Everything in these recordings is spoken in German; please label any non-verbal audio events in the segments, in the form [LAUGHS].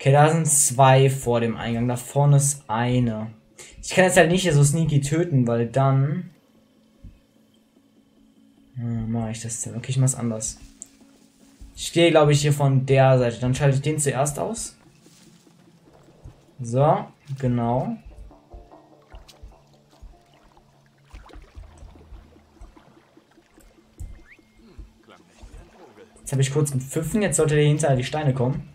Okay, da sind zwei vor dem Eingang. Da vorne ist eine. Ich kann jetzt halt nicht so sneaky töten, weil dann... Hm, mache ich das denn? Okay, ich mach's anders. Ich stehe, glaube ich, hier von der Seite. Dann schalte ich den zuerst aus. So, genau. Jetzt habe ich kurz gepfiffen, jetzt sollte der hinter die Steine kommen.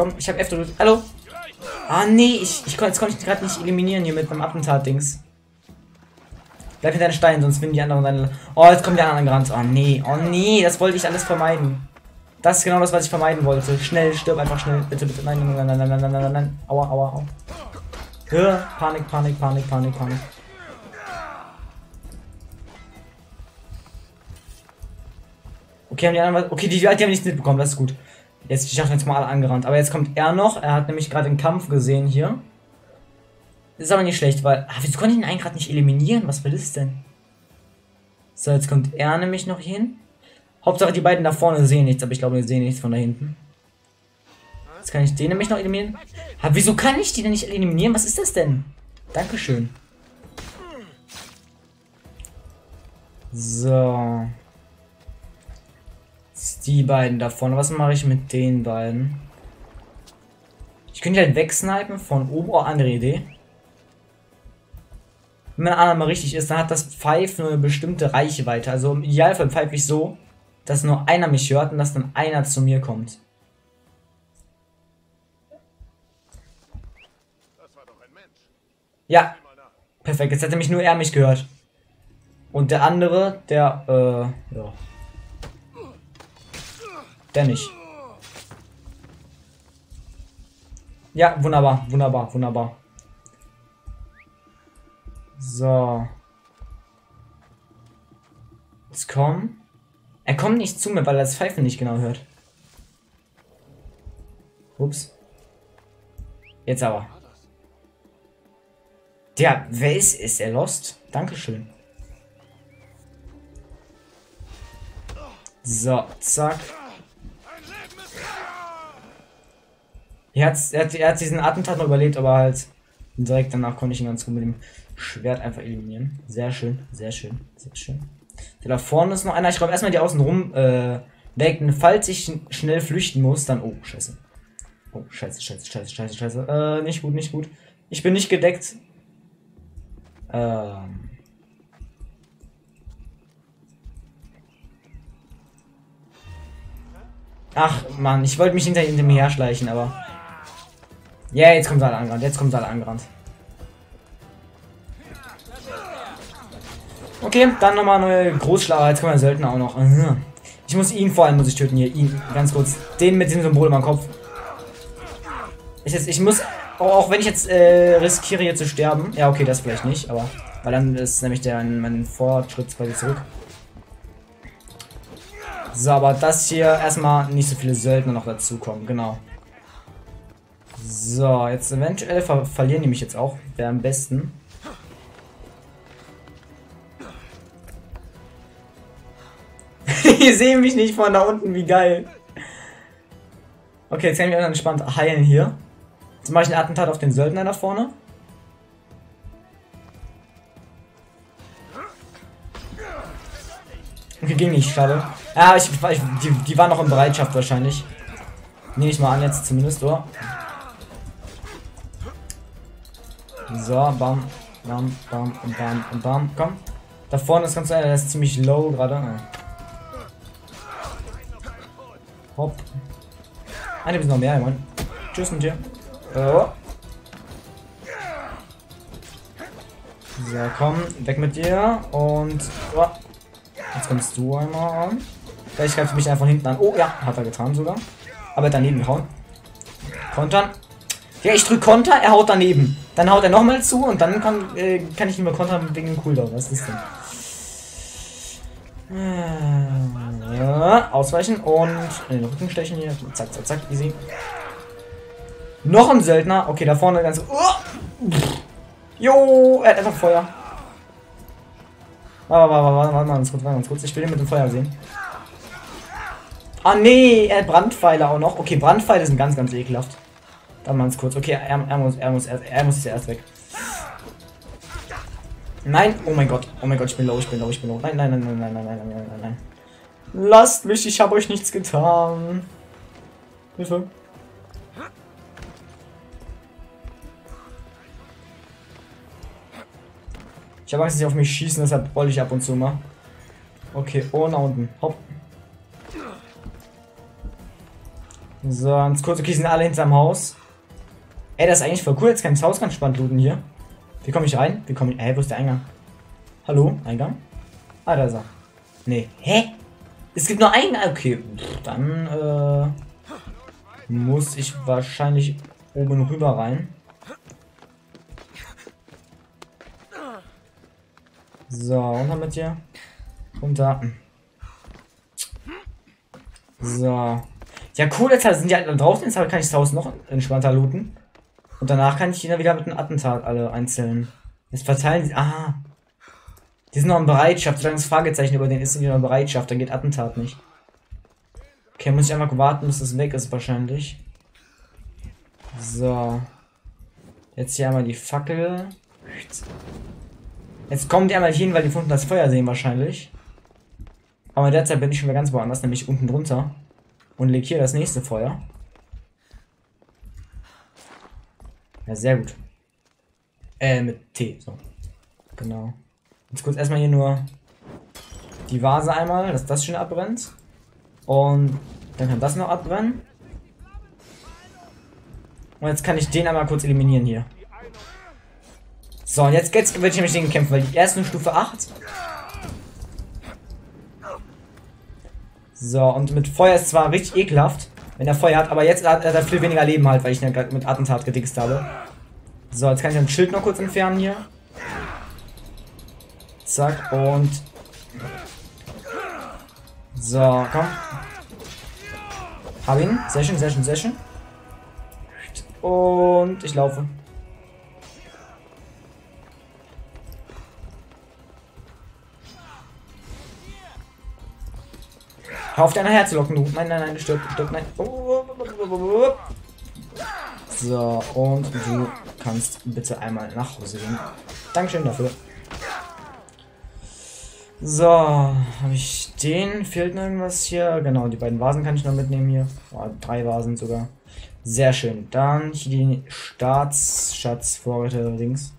Komm, ich habe F gedrückt. Hallo? Ah, nee, ich, ich, jetzt konnte ich gerade nicht eliminieren hier mit meinem Attentat-Dings. Bleib hinter den Steinen, sonst finden die anderen deine... Oh, jetzt kommen die anderen gerannt. Oh, nee. Oh, nee, das wollte ich alles vermeiden. Das ist genau das, was ich vermeiden wollte. Schnell, stirb einfach schnell. Bitte, bitte. Nein, nein, nein, nein, nein, nein, nein, nein. Aua, aua, aua. Ja, Panik, Panik, Panik, Panik, Panik. Okay, haben die anderen was? Okay, die, die haben nichts mitbekommen, das ist gut. Jetzt, ich habe jetzt mal angerannt. Aber jetzt kommt er noch. Er hat nämlich gerade den Kampf gesehen hier. Ist aber nicht schlecht, weil. Ah, wieso konnte ich ihn eigentlich gerade nicht eliminieren? Was will das denn? So, jetzt kommt er nämlich noch hin. Hauptsache die beiden da vorne sehen nichts, aber ich glaube, die sehen nichts von da hinten. Jetzt kann ich den nämlich noch eliminieren. Aber wieso kann ich die denn nicht eliminieren? Was ist das denn? Dankeschön. So. Die beiden da vorne. Was mache ich mit den beiden? Ich könnte halt wegsnipen von oben. Oh, andere Idee. Wenn mein Arm mal richtig ist, dann hat das Pfeif nur eine bestimmte Reichweite. Also im Idealfall pfeife ich so, dass nur einer mich hört und dass dann einer zu mir kommt. Ja, perfekt. Jetzt hätte mich nur er mich gehört. Und der andere, der, äh, ja. Der nicht. Ja, wunderbar, wunderbar, wunderbar. So. Jetzt komm. Er kommt nicht zu mir, weil er das Pfeifen nicht genau hört. Ups. Jetzt aber. Der, wer ist, ist er lost? Dankeschön. So, zack. Er hat, er, hat, er hat diesen Attentat noch überlebt, aber halt direkt danach konnte ich ihn ganz gut mit dem Schwert einfach eliminieren. Sehr schön, sehr schön, sehr schön. Der da vorne ist noch einer. Ich räume erstmal die außen rum äh, weg. Falls ich schnell flüchten muss, dann. Oh, scheiße. Oh, scheiße, scheiße, scheiße, scheiße, scheiße. Äh, nicht gut, nicht gut. Ich bin nicht gedeckt. Ähm. Ach, Mann, ich wollte mich hinter ihm herschleichen, aber. Ja, yeah, jetzt kommt alle angerannt. Jetzt kommt alle angerannt. Okay, dann nochmal eine Großschlager. Jetzt kommt der Söldner auch noch. [LAUGHS] Ich muss ihn vor allem muss ich töten hier. Ihn, ganz kurz. Den mit dem Symbol meinem Kopf. Ich, jetzt, ich muss, auch wenn ich jetzt äh, riskiere hier zu sterben. Ja, okay, das vielleicht nicht, aber. Weil dann ist nämlich der mein Fortschritt quasi zurück. So, aber das hier erstmal nicht so viele Söldner noch dazukommen, genau. So, jetzt eventuell ver verlieren die mich jetzt auch. Wäre am besten. [LAUGHS] die sehen mich nicht von da unten, wie geil. Okay, jetzt kann ich mich entspannt heilen hier. Jetzt mache ich einen Attentat auf den Söldner da vorne. Okay, ging nicht, schade. Ja, ich, ich die, die waren noch in Bereitschaft wahrscheinlich. Nehme ich mal an jetzt zumindest, oder? So, bam, bam, bam, bam, bam, komm. Da vorne ist ganz einer, der ist ziemlich low gerade. Hopp. Eine bis noch mehr, Mann. Tschüss mit dir. Oh. So, komm, weg mit dir. Und. Oh. Jetzt kommst du einmal an. Vielleicht greift mich einfach hinten an. Oh ja, hat er getan sogar. Aber daneben gehauen. Kontern. Ja, ich drück Konter, er haut daneben. Dann haut er nochmal zu und dann kann, äh, kann ich ihn mal kontern wegen dem Cooldown. Was ist denn? Äh, ausweichen und in den Rücken stechen hier. Zack, zack, zack, easy. Noch ein Söldner. Okay, da vorne ganz. Oh! Jo, er hat einfach Feuer. Warte, warte, warte, warte mal ganz kurz, warte ganz kurz. Ich will ihn mit dem Feuer sehen. Ah, nee, er hat Brandpfeile auch noch. Okay, Brandpfeile sind ganz, ganz ekelhaft. Dann mal ganz kurz. Okay, er, er muss, er muss, er, er muss erst weg. Nein, oh mein Gott, oh mein Gott, ich bin low, ich bin low, ich bin low. Nein, nein, nein, nein, nein, nein, nein, nein, nein, nein. Lasst mich, ich habe euch nichts getan. Hilfe. Ich habe Angst, dass sie auf mich schießen, deshalb rolle ich ab und zu mal. Okay, oh, nach unten. Hopp. So, ganz kurz. Okay, sind alle hinterm Haus. Ey, das ist eigentlich voll cool. Jetzt kann ich das Haus ganz spannend looten hier. Wie komme ich rein? Wie komme ich. Hä, wo ist der Eingang? Hallo? Eingang? Ah, da ist er. Nee. Hä? Es gibt nur einen. Okay, dann äh, muss ich wahrscheinlich oben rüber rein. So, runter mit dir. Runter. So. Ja, cool, jetzt sind die halt draußen, jetzt kann ich das Haus noch entspannter looten. Und danach kann ich die dann wieder mit einem Attentat alle einzeln. Jetzt verteilen sie. Ah. Die sind noch in Bereitschaft. Solange das Fragezeichen über den ist, sind die noch in Bereitschaft. Dann geht Attentat nicht. Okay, muss ich einfach warten, bis das weg ist wahrscheinlich. So. Jetzt hier einmal die Fackel. Jetzt kommen die einmal hin, weil die unten das Feuer sehen wahrscheinlich. Aber derzeit bin ich schon wieder ganz woanders, nämlich unten drunter. Und leg hier das nächste Feuer. Ja, sehr gut. Äh, mit T, so. Genau. Jetzt kurz erstmal hier nur die Vase einmal, dass das schön abbrennt. Und dann kann das noch abbrennen. Und jetzt kann ich den einmal kurz eliminieren hier. So, und jetzt, jetzt werde ich nämlich den kämpfen, weil die erste Stufe 8. So, und mit Feuer ist zwar richtig ekelhaft, wenn er Feuer hat, aber jetzt hat er viel weniger Leben halt, weil ich ihn gerade mit Attentat gedickst habe. So, jetzt kann ich ein Schild noch kurz entfernen hier. Zack, und... So, komm. Hab ihn. Schön, sehr schön. Und ich laufe. Hör auf deine Herz locken, du. Nein, nein, nein, du stirbt, du stirbt, nein. So, und du kannst bitte einmal nach Hause gehen. Dankeschön dafür. So, habe ich den? Fehlt noch irgendwas hier? Genau, die beiden Vasen kann ich noch mitnehmen hier. Oh, drei Vasen sogar. Sehr schön. Dann hier die Staatsschatzvorräte links.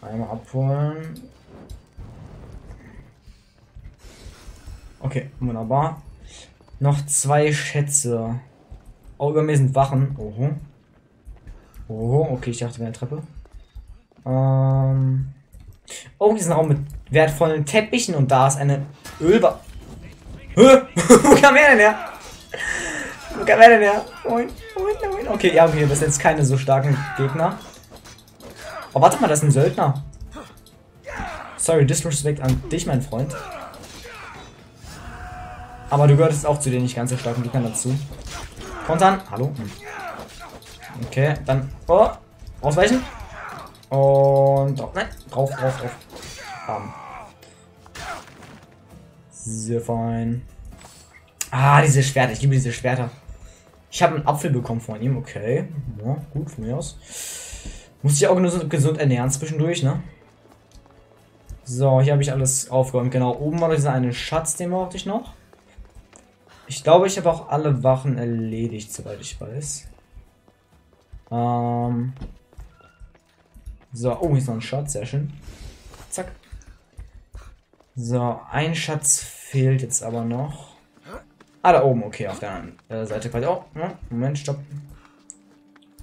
Einmal abholen. Okay, wunderbar. Noch zwei Schätze. Oh, über mir sind Wachen. Oho. Oho, okay, ich dachte, wir eine Treppe. Ähm. Oh, diesen Raum mit wertvollen Teppichen und da ist eine Ölbar. [LAUGHS] Wo kam er denn her? Wo kam er denn her? Moin, moin, moin. Okay, ja, okay, das sind jetzt keine so starken Gegner. Oh, warte mal, das ist ein Söldner. Sorry, Disrespect an dich, mein Freund. Aber du gehörst auch zu den nicht ganz so starken Gegnern dazu. Kontern. Hallo. Okay, dann. Oh. Ausweichen. Und drauf. Nein. Drauf, drauf, drauf. Haben. Sehr fein. Ah, diese Schwerter. Ich liebe diese Schwerter. Ich habe einen Apfel bekommen von ihm. Okay. Ja, gut, von mir aus. Muss ich auch nur gesund ernähren zwischendurch, ne? So, hier habe ich alles aufgeräumt. Genau, oben war dieser eine Schatz, den brauchte ich noch. Ich glaube, ich habe auch alle Wachen erledigt, soweit ich weiß. Ähm. So, oh, hier ist noch ein Schatz, sehr schön. Zack. So, ein Schatz fehlt jetzt aber noch. Ah, da oben, okay, auf der anderen äh, Seite quasi. Oh, Moment, stopp.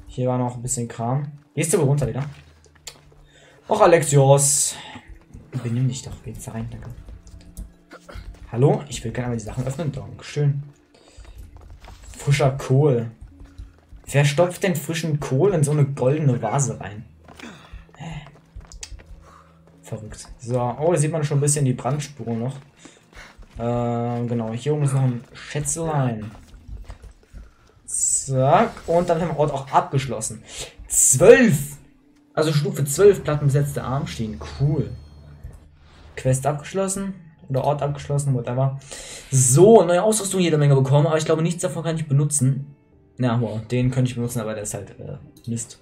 Hier war noch ein bisschen Kram. Gehst du wohl runter wieder? Och, Alexios. Benimm dich doch, geht's da rein, danke. Hallo? Ich will gerne mal die Sachen öffnen. Dankeschön. Frischer Kohl. Wer stopft denn frischen Kohl in so eine goldene Vase rein? Verrückt. So, oh, da sieht man schon ein bisschen die Brandspur noch. Äh, genau, hier oben ist noch ein Schätzelein. Zack. Und dann haben wir Ort auch abgeschlossen. Zwölf! Also Stufe 12 plattenbesetzte Arm stehen. Cool. Quest abgeschlossen. Oder Ort abgeschlossen, whatever. So, neue Ausrüstung jede Menge bekommen, aber ich glaube, nichts davon kann ich benutzen. Na, wow, den könnte ich benutzen, aber der ist halt äh, Mist.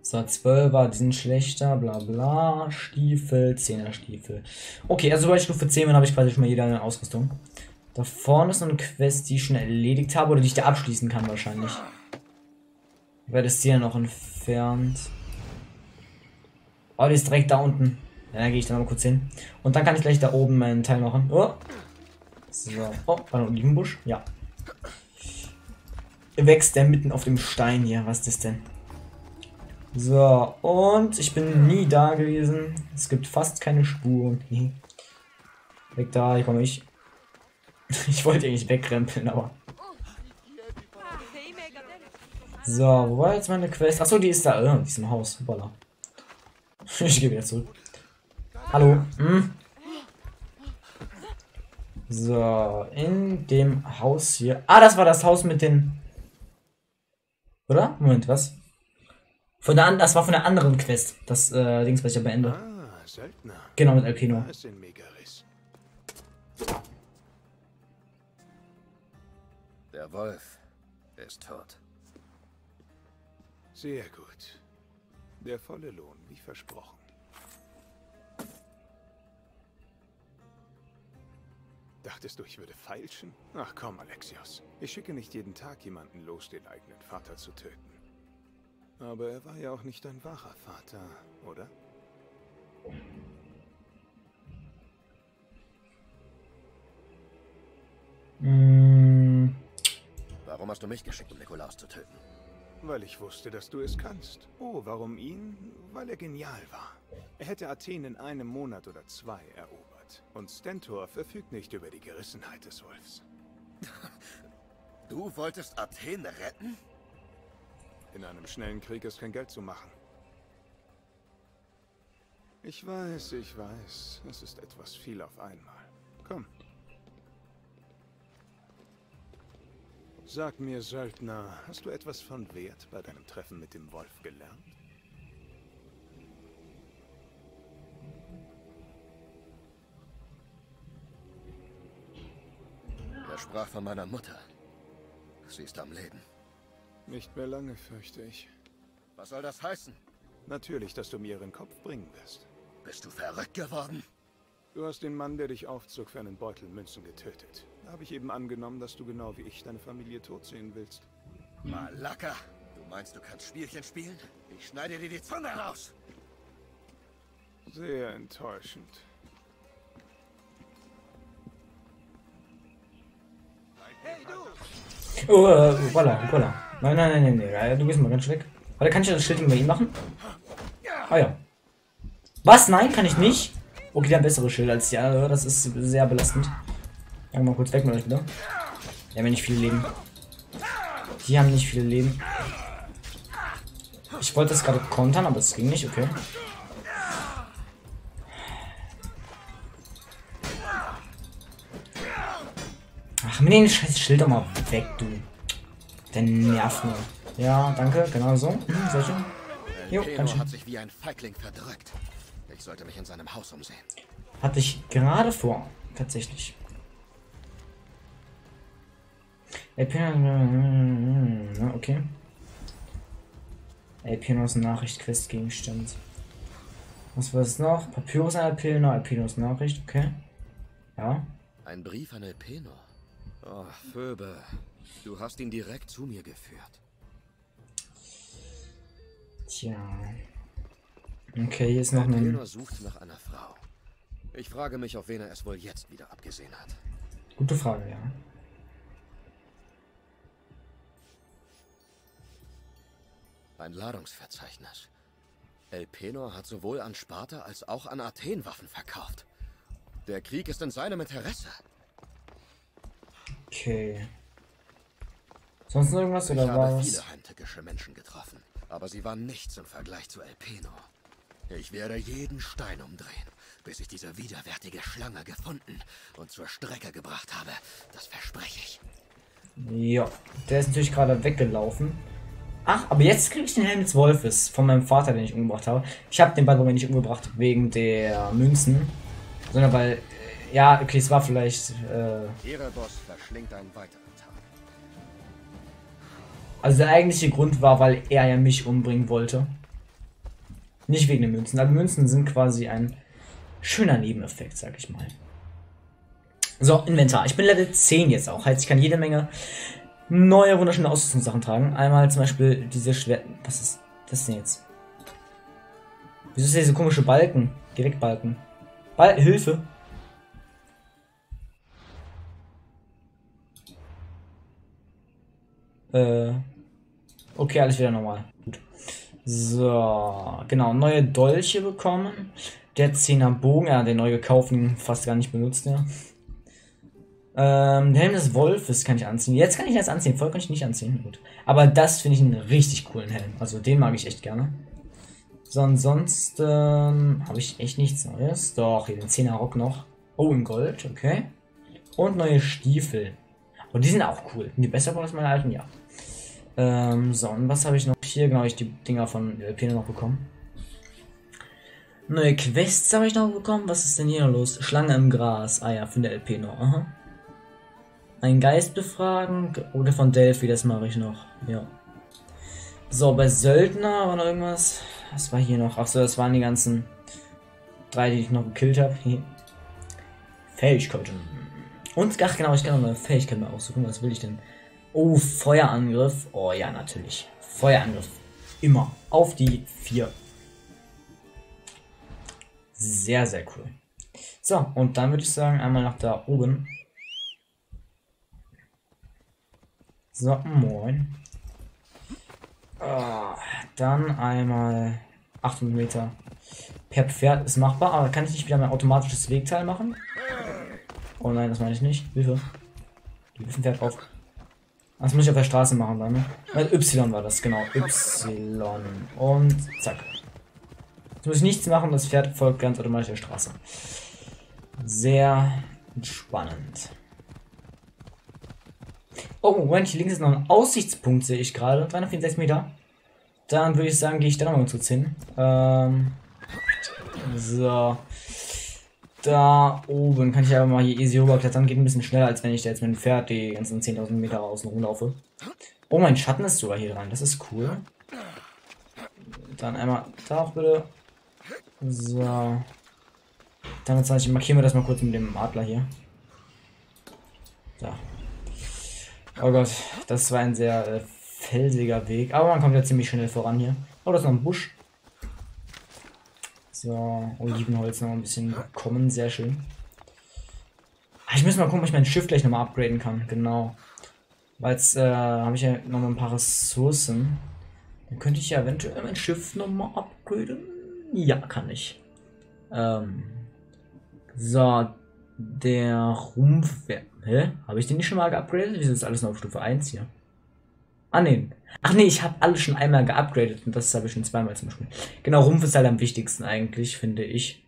So, 12er, die sind schlechter, bla bla. Stiefel, 10er Stiefel. Okay, also bei Stufe 10 habe ich quasi schon mal jede eine Ausrüstung. Da vorne ist noch eine Quest, die ich schon erledigt habe oder die ich da abschließen kann wahrscheinlich. Weil das hier noch entfernt. Oh, die ist direkt da unten. Ja, gehe ich da mal kurz hin. Und dann kann ich gleich da oben meinen Teil machen. Oh. So. Oh, war ein Olivenbusch? Ja. Wächst der mitten auf dem Stein hier. Was ist das denn? So, und ich bin nie da gewesen. Es gibt fast keine Spuren. [LAUGHS] Weg da, hier komme ich. [LAUGHS] Ich wollte eigentlich wegrempeln, aber. So, wo war jetzt meine Quest? Achso, die ist da. Oh, ist im Haus. Voila. [LAUGHS] Ich gehe wieder zurück. Hallo. Hm? So, in dem Haus hier. Ah, das war das Haus mit den. Oder? Moment, was? Von der, das war von der anderen Quest. Das äh, Dings, was ich ja beende. Ah, Söldner. Genau, mit Alpino. Der Wolf ist tot. Sehr gut. Der volle Lohn, wie versprochen. Dachtest du, ich würde feilschen? Ach komm, Alexios. Ich schicke nicht jeden Tag jemanden los, den eigenen Vater zu töten. Aber er war ja auch nicht dein wahrer Vater, oder? Mm. Warum hast du mich geschickt, um Nikolaus zu töten? Weil ich wusste, dass du es kannst. Oh, warum ihn? Weil er genial war. Er hätte Athen in einem Monat oder zwei erobert. Und Stentor verfügt nicht über die Gerissenheit des Wolfs. [LAUGHS] Du wolltest Athen retten? In einem schnellen Krieg ist kein Geld zu machen. Ich weiß, ich weiß. Es ist etwas viel auf einmal. Komm. Sag mir, Söldner, hast du etwas von Wert bei deinem Treffen mit dem Wolf gelernt? Er sprach von meiner Mutter. Sie ist am Leben. Nicht mehr lange, fürchte ich. Was soll das heißen? Natürlich, dass du mir ihren Kopf bringen wirst. Bist du verrückt geworden? Du hast den Mann, der dich aufzog, für einen Beutel Münzen getötet. Da habe ich eben angenommen, dass du genau wie ich deine Familie tot sehen willst. Malaka! Du meinst, du kannst Spielchen spielen? Ich schneide dir die Zunge raus! Sehr enttäuschend. Oh, äh, voila, voila. Nein, nein, nein, nein, nein, du gehst mal ganz weg. Warte, kann ich das Schild bei ihm machen? Ah ja. Was? Nein, kann ich nicht? Okay, der bessere Schild als ja, das ist sehr belastend. Gang mal kurz weg mit euch wieder. Die haben ja nicht viel Leben. Die haben nicht viel Leben. Ich wollte das gerade kontern, aber es ging nicht, okay. Ach, mir den scheiß Schild doch mal weg, du. Der nervt nur. Ja, danke, genau so. Hm, sehr schön. Jo, ganz schön. hat sich wie ein Feigling verdrückt. Ich sollte mich in seinem Haus umsehen. Hatte ich gerade vor, tatsächlich. Okay. Alpinos Nachricht, Questgegenstand. Was war es noch? Papyrus an Alpino, Alpinos Nachricht, okay. Ja. Ein Brief an Alpino. Oh, Phoebe. Du hast ihn direkt zu mir geführt. Tja. Okay, hier ist noch ein... sucht nach einer Frau. Ich frage mich, auf wen er es wohl jetzt wieder abgesehen hat. Gute Frage, ja. Ein Ladungsverzeichnis. Elpenor hat sowohl an Sparta als auch an Athen Waffen verkauft. Der Krieg ist in seinem Interesse. Okay. Sonst irgendwas oder ich habe was? viele heimtückische Menschen getroffen, aber sie waren nichts im Vergleich zu Elpenor. Ich werde jeden Stein umdrehen, bis ich diese widerwärtige Schlange gefunden und zur Strecke gebracht habe. Das verspreche ich. Ja, der ist natürlich gerade weggelaufen. Ach, aber jetzt kriege ich den Helm des Wolfes von meinem Vater, den ich umgebracht habe. Ich habe den Ballbogen nicht umgebracht wegen der Münzen, sondern weil, ja, okay, es war vielleicht, äh, Erebos verschlingt einen weiteren Tag. also der eigentliche Grund war, weil er ja mich umbringen wollte. Nicht wegen den Münzen, aber Münzen sind quasi ein schöner Nebeneffekt, sag ich mal. So, Inventar. Ich bin Level 10 jetzt auch. Heißt, ich kann jede Menge neue wunderschöne Ausrüstungssachen tragen. Einmal zum Beispiel diese Schwert. Was ist das denn jetzt? Wieso ist diese komische Balken? Direktbalken. Bal Hilfe. Äh. Okay, alles wieder normal. Gut. So, genau, neue Dolche bekommen. Der 10er Bogen, ja, den neu gekauften, fast gar nicht benutzt, ja. Ähm, der Helm des Wolfes kann ich anziehen. Jetzt kann ich das anziehen, vorher kann ich nicht anziehen. Gut. Aber das finde ich einen richtig coolen Helm. Also den mag ich echt gerne. So, ansonsten habe ich echt nichts Neues. Doch, hier den 10er Rock noch. Oh, in Gold, okay. Und neue Stiefel. Und die sind auch cool. Die besser als meine alten? Ja. Ähm, so, und was habe ich noch hier? Genau, ich die Dinger von äh, Pene noch bekommen. Neue Quests habe ich noch bekommen. Was ist denn hier los? Schlange im Gras. Ah ja, von der LP noch. Aha. Ein Geist befragen. Oder von Delphi, das mache ich noch. Ja. So, bei Söldner war noch irgendwas. Was war hier noch? Achso, das waren die ganzen drei, die ich noch gekillt habe. Fähigkeiten. Und, ach genau, ich kann noch eine Fähigkeit mal aussuchen. Was will ich denn? Oh, Feuerangriff. Oh ja, natürlich. Feuerangriff. Immer. Auf die vier. Sehr, sehr cool. So, und dann würde ich sagen, einmal nach da oben. So, moin. Ah, dann einmal 800 Meter per Pferd ist machbar, aber kann ich nicht wieder mein automatisches Wegteil machen? Oh nein, das meine ich nicht. Hilfe. Die ein Pferd drauf. Das muss ich auf der Straße machen dann, ne? Y war das, genau. Y. Und zack. Jetzt muss ich nichts machen, das Pferd folgt ganz automatisch der Straße. Sehr spannend. Oh, Moment, hier links ist noch ein Aussichtspunkt, sehe ich gerade. 364 Meter. Dann würde ich sagen, gehe ich da nochmal kurz hin. Ähm, so. Da oben kann ich aber mal hier easy rüberklettern. Geht ein bisschen schneller, als wenn ich da jetzt mit dem Pferd die ganzen 10.000 Meter außen rumlaufe. Oh, mein Schatten ist sogar hier dran. Das ist cool. Dann einmal da auch bitte. So. Dann ich markiere mir das mal kurz mit dem Adler hier. So. Oh Gott, das war ein sehr äh, felsiger Weg. Aber man kommt ja ziemlich schnell voran hier. Oh, das ist noch ein Busch. So, Olivenholz noch ein bisschen bekommen. Sehr schön. Ah, Ich muss mal gucken, ob ich mein Schiff gleich nochmal upgraden kann. Genau. Weil jetzt äh, habe ich ja noch mal ein paar Ressourcen. Dann könnte ich ja eventuell mein Schiff nochmal upgraden. Ja, kann ich. Ähm. So, der Rumpf. Hä? Habe ich den nicht schon mal geupgradet? Wieso ist alles noch auf Stufe 1 hier? Ah, nee. Ach nee, ich habe alles schon einmal geupgradet und das habe ich schon zweimal zum Beispiel. Genau, Rumpf ist halt am wichtigsten eigentlich, finde ich.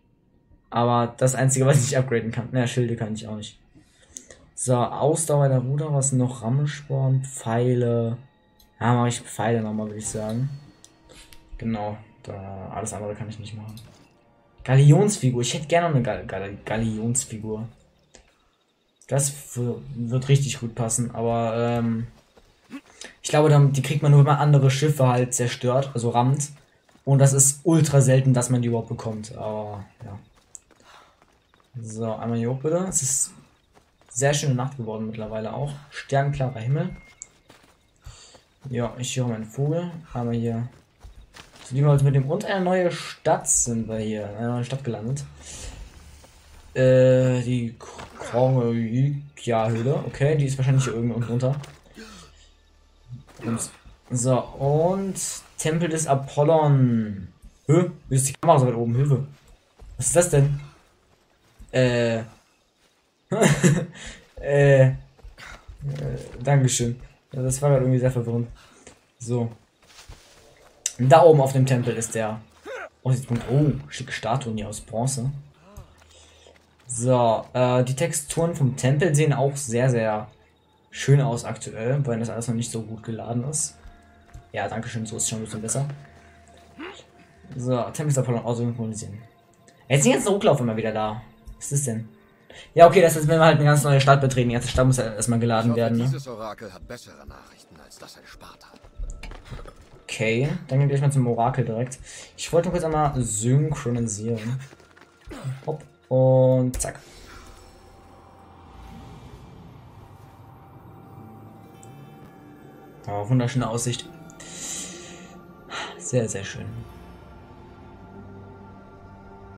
Aber das Einzige, was ich upgraden kann. Naja, Schilde kann ich auch nicht. So, Ausdauer der Ruder, was noch? Rammelsporn, Pfeile. Ja, mache ich Pfeile nochmal, würde ich sagen. Genau, da, alles andere kann ich nicht machen. Galionsfigur. Ich hätte gerne eine Gal Gal Galionsfigur. Das wird richtig gut passen, aber ähm, ich glaube, dann, die kriegt man nur, wenn man andere Schiffe halt zerstört, also rammt. Und das ist ultra selten, dass man die überhaupt bekommt. Aber ja. So, einmal hier hoch bitte. Es ist sehr schöne Nacht geworden mittlerweile auch. Sternklarer Himmel. Ja, ich höre meinen Vogel. Aber hier. So, die wir mit dem und eine neue Stadt sind wir hier. In einer neuen Stadt gelandet. Äh, die Krongia-Höhle. Okay, die ist wahrscheinlich hier irgendwo drunter. Und, so, und Tempel des Apollon. Hö? Wie ist die Kamera so weit oben? Hilfe. Was ist das denn? Äh. [LAUGHS] äh. äh Dankeschön. Das war gerade irgendwie sehr verwirrend. So. Da oben auf dem Tempel ist der Aussichtspunkt. Oh, schicke Statuen hier aus Bronze. So, äh, die Texturen vom Tempel sehen auch sehr, sehr schön aus aktuell, weil das alles noch nicht so gut geladen ist. Ja, danke schön, so ist es schon ein bisschen besser. So, Tempest Apollon aussynchronisieren. Jetzt sind jetzt Rücklauf immer wieder da. Was ist denn? Ja, okay, das ist, wenn wir halt eine ganz neue Stadt betreten. Die ganze Stadt muss ja erstmal geladen hoffe, werden, ne? dieses Orakel hat bessere Nachrichten als das in Sparta. Okay, dann gehen wir gleich mal zum Orakel direkt. Ich wollte nur kurz einmal synchronisieren. Hopp. Und zack. Oh, wunderschöne Aussicht. Sehr, sehr schön.